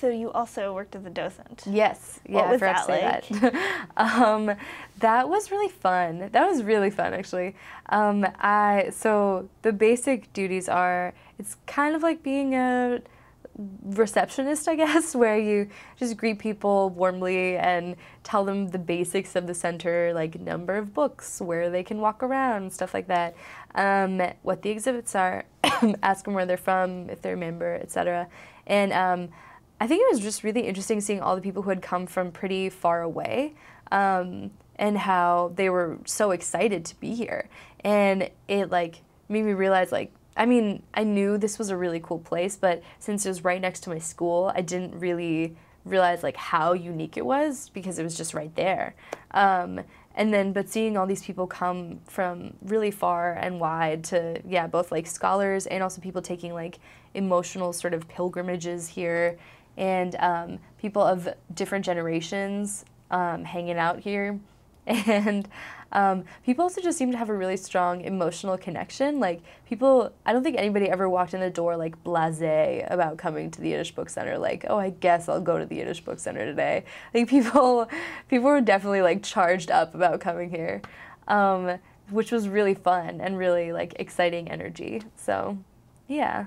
So you also worked as a docent. Yes. Yeah, What was that say that. um, that was really fun. That was really fun, actually. Um, I so the basic duties are it's kind of like being a receptionist, I guess, where you just greet people warmly and tell them the basics of the center, like number of books, where they can walk around, stuff like that, um, what the exhibits are, ask them where they're from, if they're a member, etc. And um, I think it was just really interesting seeing all the people who had come from pretty far away um, and how they were so excited to be here. And it like made me realize like I mean, I knew this was a really cool place, but since it was right next to my school, I didn't really realize like how unique it was because it was just right there. Um, and then, but seeing all these people come from really far and wide to, yeah, both like scholars and also people taking like emotional sort of pilgrimages here, and um, people of different generations um, hanging out here. And um, people also just seem to have a really strong emotional connection. Like people, I don't think anybody ever walked in the door like blasé about coming to the Yiddish Book Center. Like, oh, I guess I'll go to the Yiddish Book Center today. Like people, people were definitely like charged up about coming here, um, which was really fun and really like exciting energy. So, yeah.